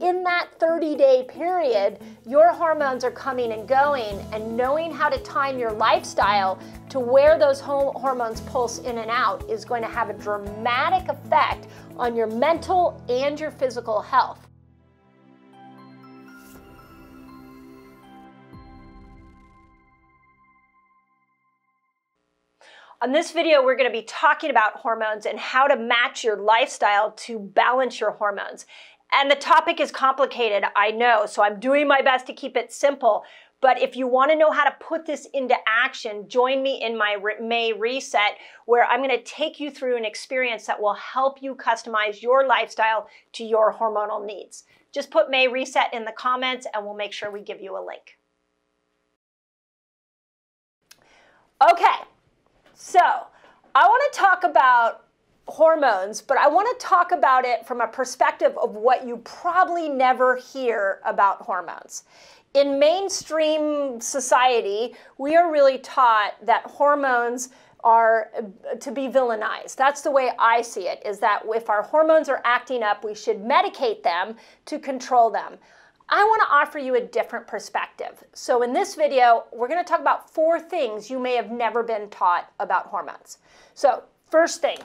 in that 30 day period, your hormones are coming and going, and knowing how to time your lifestyle to where those hormones pulse in and out is going to have a dramatic effect on your mental and your physical health. On this video, we're going to be talking about hormones and how to match your lifestyle to balance your hormones. And the topic is complicated, I know, so I'm doing my best to keep it simple. But if you want to know how to put this into action, join me in my May Reset, where I'm going to take you through an experience that will help you customize your lifestyle to your hormonal needs. Just put May Reset in the comments and we'll make sure we give you a link. Okay, so I want to talk about hormones, but I want to talk about it from a perspective of what you probably never hear about hormones. In mainstream society, we are really taught that hormones are to be villainized. That's the way I see it, is that if our hormones are acting up, we should medicate them to control them. I want to offer you a different perspective. So in this video, we're going to talk about four things you may have never been taught about hormones. So first thing,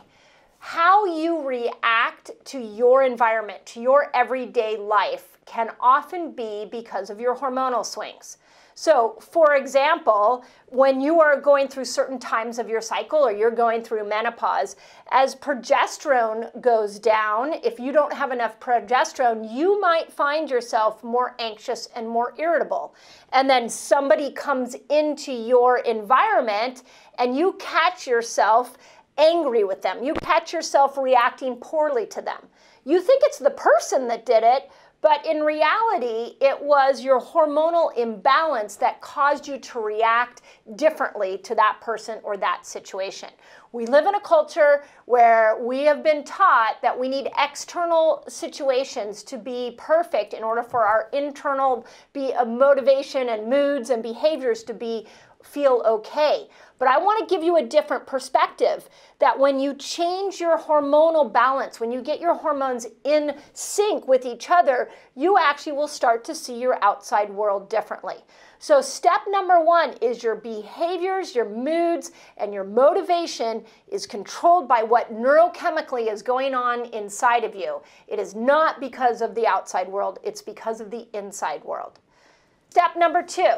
how you react to your environment, to your everyday life, can often be because of your hormonal swings. So, for example, when you are going through certain times of your cycle or you're going through menopause, as progesterone goes down, if you don't have enough progesterone, you might find yourself more anxious and more irritable. And then somebody comes into your environment and you catch yourself angry with them. You catch yourself reacting poorly to them. You think it's the person that did it, but in reality, it was your hormonal imbalance that caused you to react differently to that person or that situation. We live in a culture where we have been taught that we need external situations to be perfect in order for our internal be a motivation and moods and behaviors to be feel okay. But I want to give you a different perspective that when you change your hormonal balance, when you get your hormones in sync with each other, you actually will start to see your outside world differently. So, step number one is your behaviors, your moods, and your motivation is controlled by what neurochemically is going on inside of you. It is not because of the outside world, it's because of the inside world. Step number two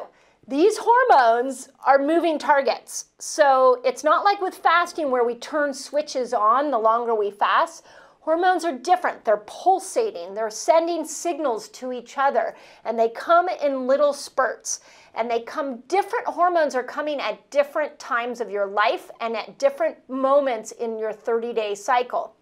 these hormones are moving targets. So it's not like with fasting where we turn switches on the longer we fast. Hormones are different. They're pulsating, they're sending signals to each other, and they come in little spurts. And they come, different hormones are coming at different times of your life and at different moments in your 30 day cycle.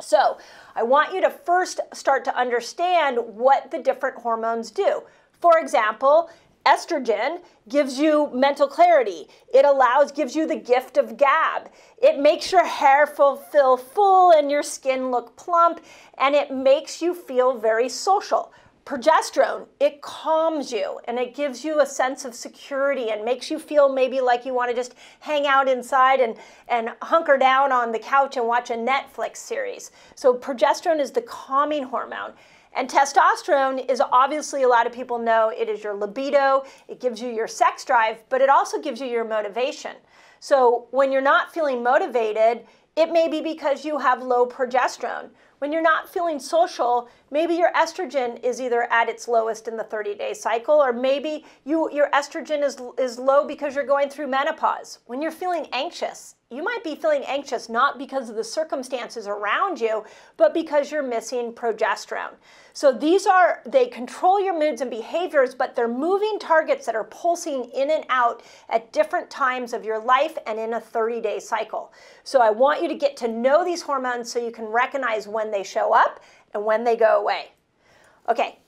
So, I want you to first start to understand what the different hormones do. For example, Estrogen gives you mental clarity. It allows, gives you the gift of gab. It makes your hair feel full and your skin look plump, and it makes you feel very social. Progesterone, it calms you and it gives you a sense of security and makes you feel maybe like you want to just hang out inside and, and hunker down on the couch and watch a Netflix series. So, progesterone is the calming hormone. And testosterone is obviously, a lot of people know it is your libido, it gives you your sex drive, but it also gives you your motivation. So when you're not feeling motivated, it may be because you have low progesterone. When you're not feeling social, maybe your estrogen is either at its lowest in the 30 day cycle, or maybe you, your estrogen is, is low because you're going through menopause. When you're feeling anxious, you might be feeling anxious not because of the circumstances around you, but because you're missing progesterone. So these are, they control your moods and behaviors, but they're moving targets that are pulsing in and out at different times of your life and in a 30 day cycle. So I want you to get to know these hormones so you can recognize when they show up and when they go away. Okay,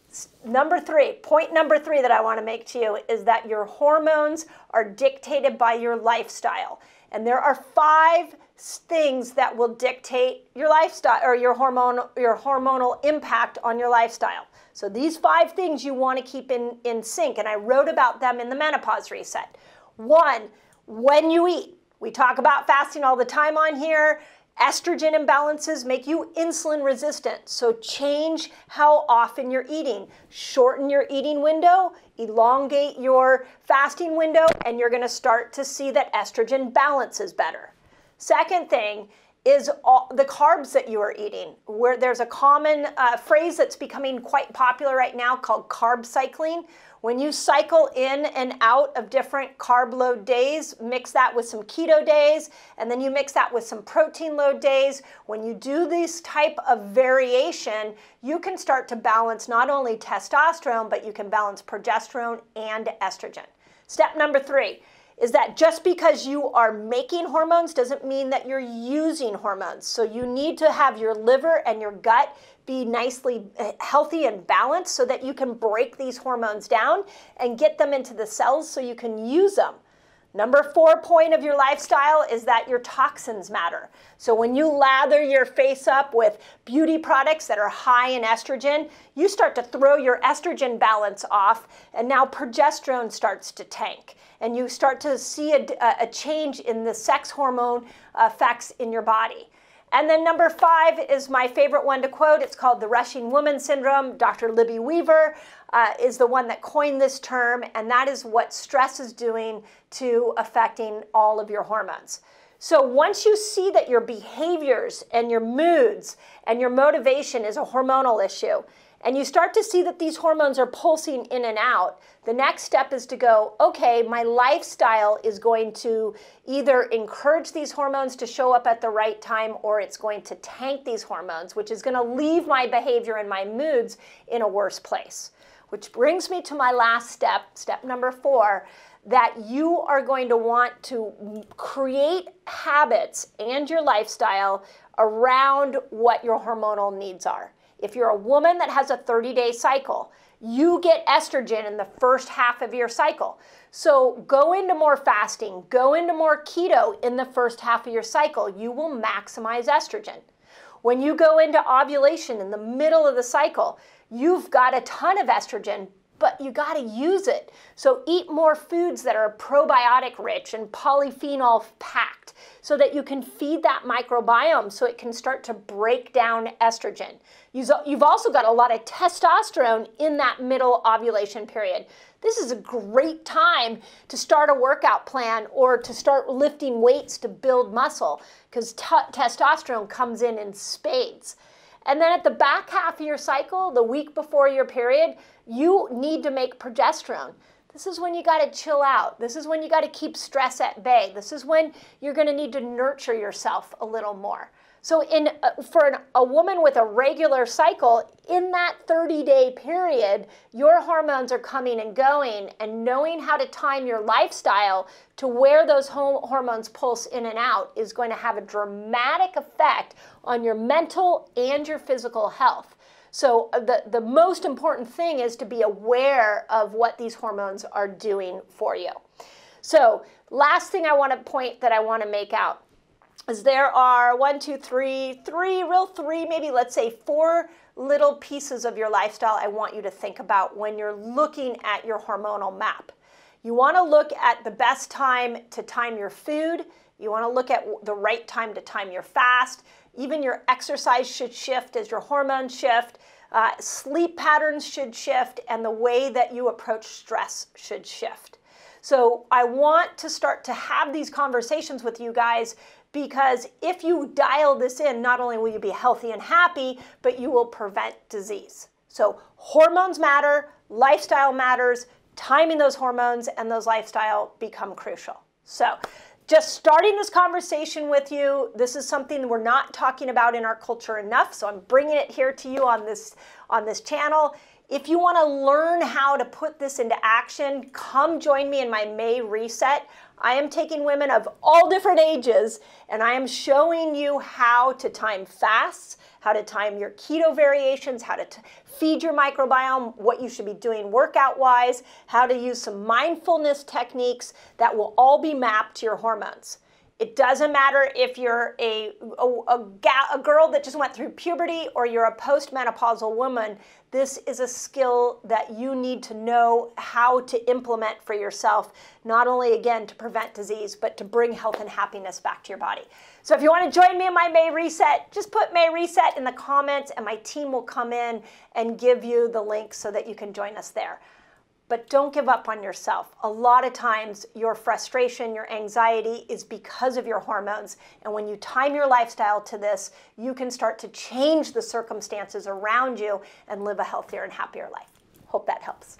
number three, point number three that I want to make to you is that your hormones are dictated by your lifestyle. And there are five things that will dictate your lifestyle or your hormone your hormonal impact on your lifestyle. So these five things you want to keep in, in sync, and I wrote about them in the menopause reset. One, when you eat. We talk about fasting all the time on here. Estrogen imbalances make you insulin resistant, so change how often you're eating. Shorten your eating window, elongate your fasting window, and you're gonna start to see that estrogen balances better. Second thing is all, the carbs that you are eating. Where there's a common uh, phrase that's becoming quite popular right now called carb cycling. When you cycle in and out of different carb load days, mix that with some keto days, and then you mix that with some protein load days. When you do this type of variation, you can start to balance not only testosterone, but you can balance progesterone and estrogen. Step number three is that just because you are making hormones doesn't mean that you're using hormones. So you need to have your liver and your gut be nicely eh, healthy and balanced so that you can break these hormones down and get them into the cells so you can use them. Number four point of your lifestyle is that your toxins matter. So when you lather your face up with beauty products that are high in estrogen, you start to throw your estrogen balance off, and now progesterone starts to tank. And you start to see a, a change in the sex hormone effects in your body. And then number five is my favorite one to quote. It's called the rushing woman syndrome. Dr. Libby Weaver uh, is the one that coined this term, and that is what stress is doing to affecting all of your hormones. So once you see that your behaviors and your moods and your motivation is a hormonal issue, and you start to see that these hormones are pulsing in and out, the next step is to go, okay, my lifestyle is going to either encourage these hormones to show up at the right time or it's going to tank these hormones, which is going to leave my behavior and my moods in a worse place. Which brings me to my last step, step number four, that you are going to want to create habits and your lifestyle around what your hormonal needs are. If you're a woman that has a 30 day cycle, you get estrogen in the first half of your cycle. So go into more fasting, go into more keto in the first half of your cycle. You will maximize estrogen. When you go into ovulation in the middle of the cycle, you've got a ton of estrogen, but you got to use it. So eat more foods that are probiotic rich and polyphenol packed so that you can feed that microbiome so it can start to break down estrogen. You've also got a lot of testosterone in that middle ovulation period. This is a great time to start a workout plan or to start lifting weights to build muscle because testosterone comes in in spades. And then at the back half of your cycle, the week before your period, you need to make progesterone. This is when you got to chill out. This is when you got to keep stress at bay. This is when you're going to need to nurture yourself a little more. So, in uh, for an, a woman with a regular cycle, in that 30 day period, your hormones are coming and going, and knowing how to time your lifestyle to where those hormones pulse in and out is going to have a dramatic effect on your mental and your physical health. So uh, the, the most important thing is to be aware of what these hormones are doing for you. So last thing I want to point that I want to make out is there are one, two, three, three, real three, maybe let's say four little pieces of your lifestyle I want you to think about when you're looking at your hormonal map. You want to look at the best time to time your food. You want to look at the right time to time your fast. Even your exercise should shift as your hormones shift. Uh, sleep patterns should shift, and the way that you approach stress should shift. So, I want to start to have these conversations with you guys because if you dial this in, not only will you be healthy and happy, but you will prevent disease. So, hormones matter, lifestyle matters, timing those hormones and those lifestyle become crucial. So, just starting this conversation with you. This is something we're not talking about in our culture enough, so I'm bringing it here to you on this on this channel. If you want to learn how to put this into action, come join me in my May reset. I am taking women of all different ages and I am showing you how to time fasts, how to time your keto variations, how to t- feed your microbiome, what you should be doing workout wise, how to use some mindfulness techniques that will all be mapped to your hormones. It doesn't matter if you're a, a, a, ga- a girl that just went through puberty or you're a postmenopausal woman. This is a skill that you need to know how to implement for yourself, not only again to prevent disease, but to bring health and happiness back to your body. So if you want to join me in my May Reset, just put May Reset in the comments and my team will come in and give you the link so that you can join us there. But don't give up on yourself. A lot of times, your frustration, your anxiety is because of your hormones. And when you time your lifestyle to this, you can start to change the circumstances around you and live a healthier and happier life. Hope that helps.